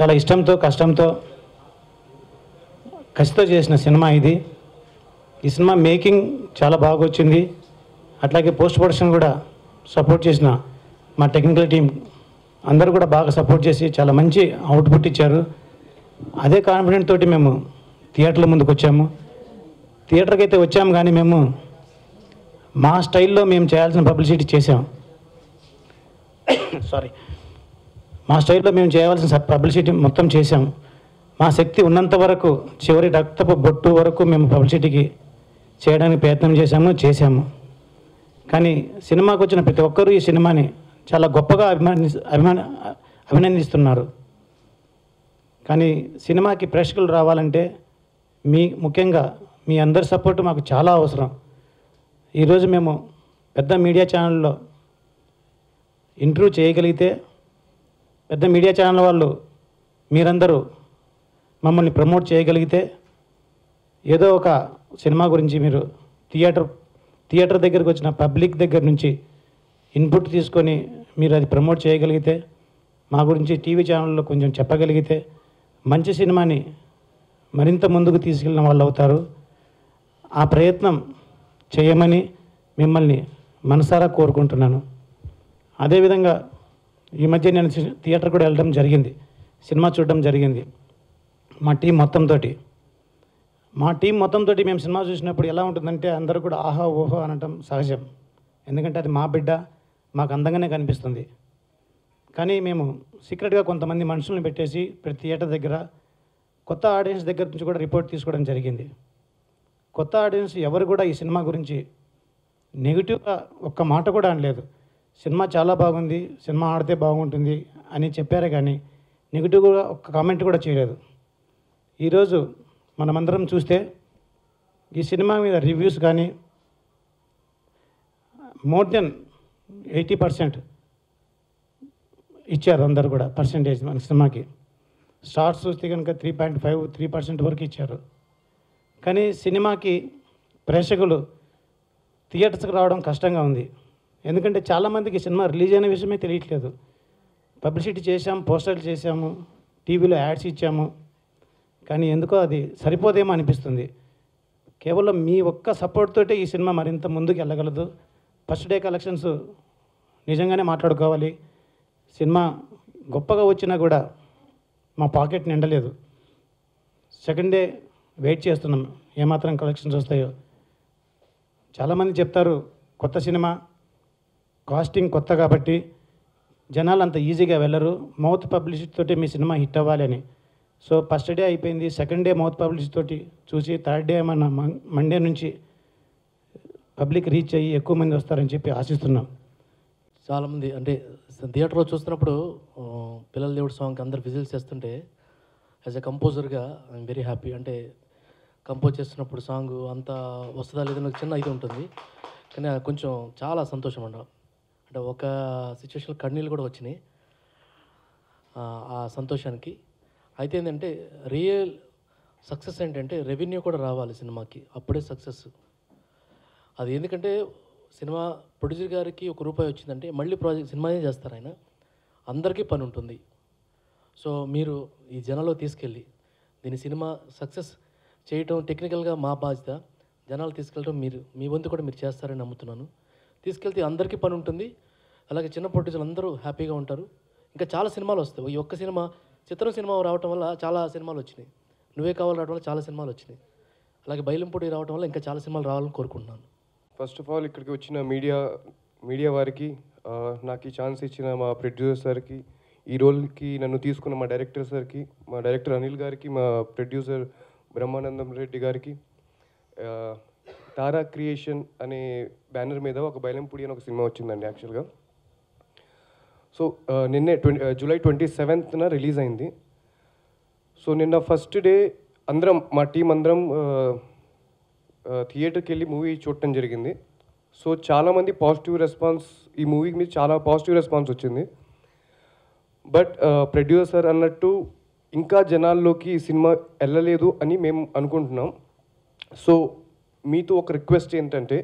చాలా ఇష్టంతో కష్టంతో కసితో చేసిన సినిమా ఇది. ఈ సినిమా మేకింగ్ చాలా బాగా వచ్చింది అట్లాగే పోస్ట్ ప్రొడక్షన్ కూడా సపోర్ట్ చేసిన మా టెక్నికల్ టీం అందరూ కూడా బాగా సపోర్ట్ చేసి చాలా మంచి అవుట్పుట్ ఇచ్చారు. అదే కాన్ఫిడెంట్ తోటి మేము థియేటర్ల ముందుకు వచ్చాము. థియేటర్కి అయితే వచ్చాము కానీ మేము మా స్టైల్లో మేము చేయాల్సిన పబ్లిసిటీ చేసాం సారీ మా స్టైల్లో మేము చేయవలసిన పబ్లిసిటీ మొత్తం చేశాం. మా శక్తి ఉన్నంత వరకు చివరి రక్తపు బొట్టు వరకు మేము పబ్లిసిటీకి చేయడానికి ప్రయత్నం చేశాము చేశాము. కానీ సినిమాకు వచ్చిన ప్రతి ఒక్కరూ ఈ సినిమాని చాలా గొప్పగా అభిమాని అభిమాన అభినందిస్తున్నారు. కానీ సినిమాకి ప్రేక్షకులు రావాలంటే మీ ముఖ్యంగా మీ అందరి సపోర్ట్ మాకు చాలా అవసరం. ఈరోజు మేము పెద్ద మీడియా ఛానల్లో ఇంటర్వ్యూ చేయగలిగితే పెద్ద మీడియా ఛానల్ వాళ్ళు మీరందరూ మమ్మల్ని ప్రమోట్ చేయగలిగితే ఏదో ఒక సినిమా గురించి మీరు థియేటర్ థియేటర్ దగ్గరకు వచ్చిన పబ్లిక్ దగ్గర నుంచి ఇన్పుట్ తీసుకొని మీరు అది ప్రమోట్ చేయగలిగితే మా గురించి టీవీ ఛానల్లో కొంచెం చెప్పగలిగితే మంచి సినిమాని మరింత ముందుకు తీసుకెళ్ళిన వాళ్ళు అవుతారు. ఆ ప్రయత్నం చేయమని మిమ్మల్ని మనసారా కోరుకుంటున్నాను. అదేవిధంగా ఈ మధ్య నేను థియేటర్ కూడా వెళ్ళడం జరిగింది. సినిమా చూడడం జరిగింది. మా టీం మొత్తంతో మా టీం మొత్తంతో మేము సినిమా చూసినప్పుడు ఎలా ఉంటుందంటే అందరూ కూడా ఆహా ఓహో అనటం సహజం. ఎందుకంటే అది మా బిడ్డ మాకు అందంగానే కనిపిస్తుంది. కానీ మేము సీక్రెట్గా కొంతమంది మనుషుల్ని పెట్టేసి ప్రతి థియేటర్ దగ్గర కొత్త ఆడియన్స్ దగ్గర నుంచి కూడా రిపోర్ట్ తీసుకోవడం జరిగింది. కొత్త ఆడియన్స్ ఎవరు కూడా ఈ సినిమా గురించి నెగిటివ్గా ఒక్క మాట కూడా అనలేదు. సినిమా చాలా బాగుంది సినిమా ఆడితే బాగుంటుంది అని చెప్పారు కానీ నెగిటివ్గా ఒక్క కామెంట్ కూడా చేయలేదు. ఈరోజు మనమందరం చూస్తే ఈ సినిమా మీద రివ్యూస్ కానీ మోర్ దెన్ ఎయిటీ పర్సెంట్ ఇచ్చారు అందరు కూడా పర్సంటేజ్ మన సినిమాకి. స్టార్స్ చూస్తే కనుక three point five three percent వరకు ఇచ్చారు. కానీ సినిమాకి ప్రేక్షకులు థియేటర్స్కి రావడం కష్టంగా ఉంది. ఎందుకంటే చాలామందికి సినిమా రిలీజ్ అయిన విషయమే తెలియట్లేదు. పబ్లిసిటీ చేసాము పోస్టర్లు చేశాము టీవీలో యాడ్స్ ఇచ్చాము. కానీ ఎందుకో అది సరిపోదేమో అనిపిస్తుంది. కేవలం మీ ఒక్క సపోర్ట్ తోటే ఈ సినిమా మరింత ముందుకు వెళ్ళగలదు. ఫస్ట్ డే కలెక్షన్స్ నిజంగానే మాట్లాడుకోవాలి. సినిమా గొప్పగా వచ్చినా కూడా మా పాకెట్ నిండలేదు. సెకండ్ డే వెయిట్ చేస్తున్నాం. ఏమాత్రం కలెక్షన్స్ వస్తాయో. చాలామంది చెప్తారు కొత్త సినిమా కాస్టింగ్ కొత్త కాబట్టి జనాలు అంత ఈజీగా వెళ్ళరు. మౌత్ పబ్లిసిటీ తోటి మీ సినిమా హిట్ అవ్వాలి అని. సో ఫస్ట్ డే అయిపోయింది. సెకండ్ డే మౌత్ పబ్లిసిటీ తోటి చూసి థర్డ్ డే మన మండే నుంచి పబ్లిక్ రీచ్ అయ్యి ఎక్కువ మంది వస్తారని చెప్పి ఆశిస్తున్నాం. చాలామంది అంటే థియేటర్లో చూస్తున్నప్పుడు పిల్లల దేవుడు సాంగ్కి అందరు విజిల్స్ చేస్తుంటే యాజ్ ఎ కంపోజర్గా ఐఎమ్ వెరీ హ్యాపీ. అంటే కంపోజ్ చేస్తున్నప్పుడు సాంగ్ అంత వస్తుందా లేదో నాకు చిన్న ఇది ఉంటుంది. కానీ కొంచెం చాలా సంతోషం అంట. అంటే ఒక సిచ్యువేషన్ కన్నీళ్ళు కూడా వచ్చినాయి ఆ, సంతోషానికి. అయితే ఏంటంటే రియల్ సక్సెస్ ఏంటంటే రెవెన్యూ కూడా రావాలి సినిమాకి. అప్పుడే సక్సెస్. అది ఎందుకంటే సినిమా ప్రొడ్యూసర్ గారికి ఒక రూపాయి వచ్చిందంటే మళ్ళీ ప్రాజెక్ట్ సినిమానే చేస్తారు ఆయన? అందరికీ పని ఉంటుంది. సో మీరు ఈ జనాల్లో తీసుకెళ్ళి దీని సినిమా సక్సెస్ చేయటం టెక్నికల్గా మా బాధ్యత. జనాలు తీసుకెళ్ళటం మీరు మీ వంతు కూడా మీరు చేస్తారని నమ్ముతున్నాను. తీసుకెళ్తే అందరికీ పని ఉంటుంది. అలాగే చిన్న ప్రొడ్యూసర్లు అందరూ హ్యాపీగా ఉంటారు. ఇంకా చాలా సినిమాలు వస్తాయి. ఈ ఒక్క సినిమా చిత్రం సినిమా రావటం వల్ల చాలా సినిమాలు వచ్చినాయి. నువ్వే కావాలి రావడం వల్ల చాలా సినిమాలు వచ్చినాయి. అలాగే బయలంపూడి రావడం వల్ల ఇంకా చాలా సినిమాలు రావాలని కోరుకుంటున్నాను. ఫస్ట్ ఆఫ్ ఆల్ ఇక్కడికి వచ్చిన మీడియా మీడియా వారికి నాకు ఈ ఛాన్స్ ఇచ్చిన మా ప్రొడ్యూసర్ సార్కి ఈ రోల్కి నన్ను తీసుకున్న మా డైరెక్టర్ సార్కి మా డైరెక్టర్ అనిల్ గారికి మా ప్రొడ్యూసర్ బ్రహ్మానందం రెడ్డి గారికి తారా క్రియేషన్ అనే బ్యానర్ మీద ఒక బైలంపూడి అని ఒక సినిమా వచ్చిందండి యాక్చువల్గా సో uh, నిన్నే ట్వంటీ జూలై ట్వంటీ సెవెంత్న రిలీజ్ అయింది. సో నిన్న ఫస్ట్ డే అందరం మా టీం అందరం థియేటర్కి వెళ్ళి మూవీ చూడటం జరిగింది. సో చాలామంది పాజిటివ్ రెస్పాన్స్ ఈ మూవీకి మీద చాలా పాజిటివ్ రెస్పాన్స్ వచ్చింది. బట్ ప్రొడ్యూసర్ uh, అన్నట్టు ఇంకా జనాల్లోకి ఈ సినిమా వెళ్ళలేదు అని మేము అనుకుంటున్నాం. సో మీతో ఒక రిక్వెస్ట్ ఏంటంటే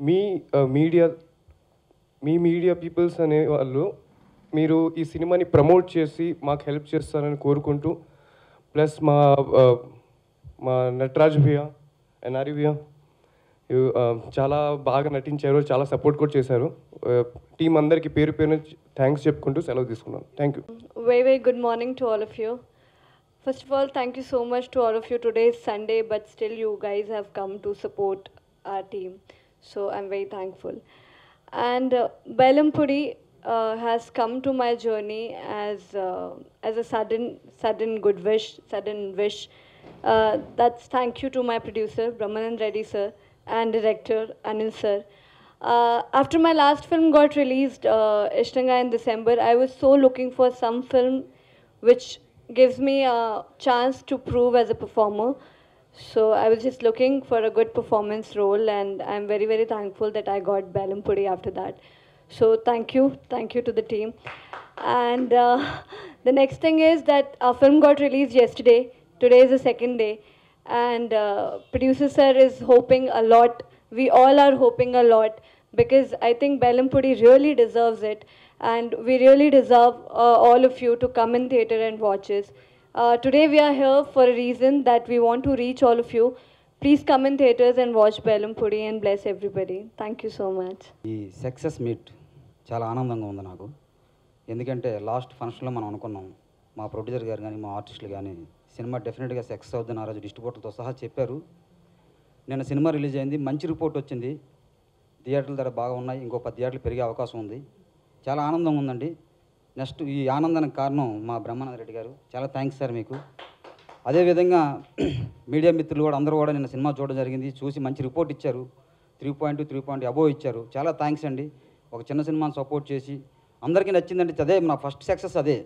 మీ uh, మీడియా మీ మీడియా పీపుల్స్ అనే వాళ్ళు మీరు ఈ సినిమాని ప్రమోట్ చేసి మాకు హెల్ప్ చేస్తారని కోరుకుంటూ ప్లస్ మా uh, మా నటరాజ్ భయ్య ఎన్ఆర్ భయ్య uh, చాలా బాగా నటించారు చాలా సపోర్ట్ కూడా చేశారు. టీం అందరికీ పేరు పేరు థ్యాంక్స్ చెప్పుకుంటూ సెలవు తీసుకున్నాను. Thank you very very good morning to all of you First of all, thank you so much to all of you. Today is Sunday, but still you guys have come to support our team. So I'm very thankful. And uh, Belampudi uh, has come to my journey as uh, as a sudden sudden good wish, sudden wish. Uh, that's thank you to my producer Brahmanand Reddy sir and director Anil sir. Uh, after my last film got released, uh, Ishtanga in December, I was so looking for some film which gives me a chance to prove as a performer. So I was just looking for a good performance role, and I'm very, very thankful that I got Belampudi after that. So thank you, thank you to the team. And uh, the next thing is that our film got released yesterday. Today is the second day, and uh, producer sir is hoping a lot. We all are hoping a lot because I think Belampudi really deserves it, and we really deserve uh, all of you to come in theater and watch us. Uh, today we are here for a reason that we want to reach all of you. Please come in theaters and watch Belampudi and bless everybody. Thank you so much. ఈ success meet చాలా ఆనందంగా ఉంది నాకు ఎందుకంటే last ఫంక్షన్లో మనం అనుకున్నాం మా ప్రొడ్యూసర్ గారు కానీ మా ఆర్టిస్టులు కానీ సినిమా డెఫినెట్గా సక్సెస్ అవుతుంది ఆ రోజు డిస్ట్రిబ్యూటర్తో సహా చెప్పారు నిన్న సినిమా రిలీజ్ అయింది మంచి రిపోర్ట్ వచ్చింది థియేటర్ల ధర బాగా ఉన్నాయి ఇంకో పది థియేటర్లు పెరిగే అవకాశం ఉంది చాలా ఆనందంగా ఉందండి. నెక్స్ట్ ఈ ఆనందానికి కారణం మా బ్రహ్మానంద రెడ్డి గారు. చాలా థ్యాంక్స్ సార్ మీకు. అదేవిధంగా మీడియా మిత్రులు కూడా అందరూ కూడా నిన్న సినిమా చూడడం జరిగింది. చూసి మంచి రిపోర్ట్ ఇచ్చారు. Three point three point above ఇచ్చారు. చాలా థ్యాంక్స్ అండి. ఒక చిన్న సినిమాని సపోర్ట్ చేసి అందరికీ నచ్చిందంటే అదే నా ఫస్ట్ సక్సెస్ అదే.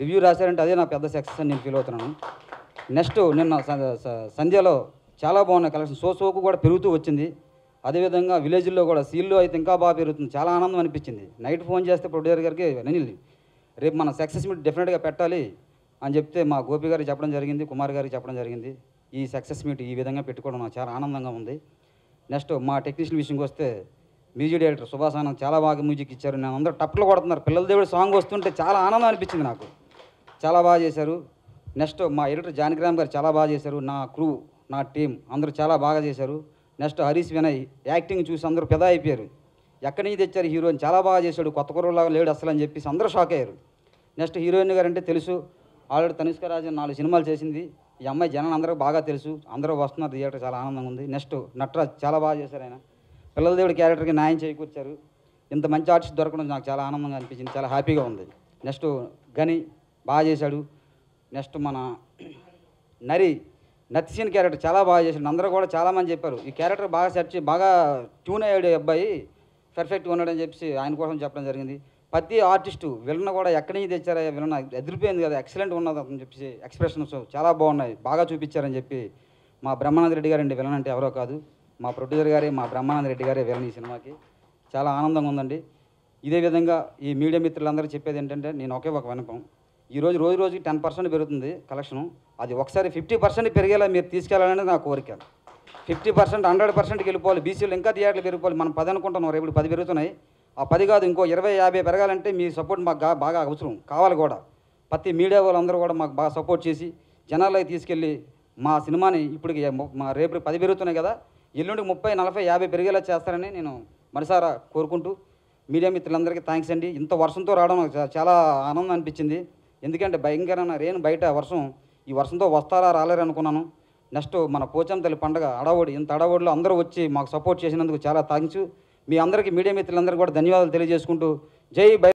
రివ్యూ రాశారంటే అదే నా పెద్ద సక్సెస్ అని నేను ఫీల్ అవుతున్నాను. నెక్స్ట్ నిన్న సంధ్యలో చాలా బాగున్నాయి కలెక్షన్. సో సోకు కూడా పెరుగుతూ వచ్చింది. అదేవిధంగా విలేజ్లో కూడా సీల్లో అయితే ఇంకా బాగా పెరుగుతుంది. చాలా ఆనందం అనిపించింది. నైట్ ఫోన్ చేస్తే ప్రొడ్యూసర్ గారికి అనిల్ రేపు మన సక్సెస్ మీట్ డెఫినెట్గా పెట్టాలి అని చెప్తే మా గోపి గారికి చెప్పడం జరిగింది కుమార్ గారికి చెప్పడం జరిగింది. ఈ సక్సెస్ మీట్ ఈ విధంగా పెట్టుకోవడం నాకు చాలా ఆనందంగా ఉంది. నెక్స్ట్ మా టెక్నీషియన్ విషయంకి వస్తే మ్యూజిక్ డైరెక్టర్ సుభాష్ ఆనంద్ చాలా బాగా మ్యూజిక్ ఇచ్చారు. నేను అందరూ టప్పులు కొడుతున్నారు. పిల్లల దేవుడు సాంగ్ వస్తుంటే చాలా ఆనందం అనిపించింది నాకు. చాలా బాగా చేశారు. నెక్స్ట్ మా ఎడిటర్ జానకిరామ్ గారు చాలా బాగా చేశారు. నా క్రూ నా టీం అందరూ చాలా బాగా చేశారు. నెక్స్ట్ హరీష్ వినయ్ యాక్టింగ్ చూసి అందరూ పెద అయిపోయారు. ఎక్కడి నుంచి తెచ్చారు హీరోయిన్ చాలా బాగా చేశాడు. కొత్త కుర్రలాగా లేడు అసలు అని చెప్పేసి అందరూ షాక్ అయ్యారు. నెక్స్ట్ హీరోయిన్ గారు అంటే తెలుసు ఆల్రెడీ తనుష్క రాజన్ నాలుగు సినిమాలు చేసింది. ఈ అమ్మాయి జనాలు అందరూ బాగా తెలుసు. అందరూ వస్తున్నారు థియేటర్ చాలా ఆనందంగా ఉంది. నెక్స్ట్ నటరాజ్ చాలా బాగా చేశారు ఆయన. పిల్లల దేవుడి క్యారెక్టర్కి న్యాయం చేకూర్చారు. ఇంత మంచి ఆర్టిస్ట్ దొరకడం నాకు చాలా ఆనందంగా అనిపించింది చాలా హ్యాపీగా ఉంది. నెక్స్ట్ గని బాగా చేశాడు. నెక్స్ట్ మన నరి నత్సీన్ క్యారెక్టర్ చాలా బాగా చేశాడు. అందరూ కూడా చాలామంది చెప్పారు ఈ క్యారెక్టర్ బాగా సెర్చ్ బాగా ట్యూన్ అయ్యాడు అబ్బాయి పర్ఫెక్ట్గా ఉన్నాడని చెప్పి ఆయన కోసం చెప్పడం జరిగింది. ప్రతి ఆర్టిస్టు విలన్ కూడా ఎక్కడి నుంచి తెచ్చారా విలన్ ఎదిరిపోయింది కదా ఎక్సలెంట్ ఉన్నది అని చెప్పి ఎక్స్ప్రెషన్స్ చాలా బాగున్నాయి బాగా చూపించారని చెప్పి మా బ్రహ్మానంద రెడ్డి గారండి విలన్ అంటే ఎవరో కాదు. మా ప్రొడ్యూసర్ గారే మా బ్రహ్మానంద రెడ్డి గారే విలన్ ఈ సినిమాకి. చాలా ఆనందంగా ఉందండి. ఇదే విధంగా ఈ మీడియా మిత్రులందరూ చెప్పేది ఏంటంటే నేను ఒకే ఒక వినపం ఈరోజు రోజు రోజుకి టెన్ పర్సెంట్ పెరుగుతుంది కలెక్షన్. అది ఒకసారి ఫిఫ్టీ పర్సెంట్ పెరిగేలా మీరు తీసుకెళ్ళాలనేది నా కోరిక. ఫిఫ్టీ పర్సెంట్ హండ్రెడ్ పర్సెంట్కి వెళ్ళిపోవాలి. బీసీలు ఇంకా థియేటర్లు పెరిగిపోవాలి. మనం పది అనుకుంటున్నాం రేపు పది పెరుగుతున్నాయి. ఆ పది కాదు ఇంకో ఇరవై యాభై పెరగాలంటే మీ సపోర్ట్ మాకు బాగా అవసరం. కావాలి కూడా. ప్రతి మీడియా వాళ్ళందరూ కూడా మాకు బాగా సపోర్ట్ చేసి జనాలకి తీసుకెళ్ళి మా సినిమాని ఇప్పటికి మా రేపు పది పెరుగుతున్నాయి కదా ఎల్లుండి ముప్పై నలభై యాభై పెరిగేలా చేస్తారని నేను మనసారా కోరుకుంటూ మీడియా మిత్రులందరికీ థ్యాంక్స్ అండి. ఇంత వర్షంతో రావడం నాకు చాలా ఆనందం అనిపించింది. ఎందుకంటే భయంకరమైన రేణు బయట వర్షం ఈ వర్షంతో వస్తారా రాలేరు అనుకున్నాను. నెక్స్ట్ మన పోచంతల్లి పండగ అడవుడి ఇంత అడవుడిలో అందరూ వచ్చి మాకు సపోర్ట్ చేసినందుకు చాలా థ్యాంక్స్ మీ అందరికీ మీడియా మిత్రులందరికీ కూడా ధన్యవాదాలు తెలియజేసుకుంటూ జై బై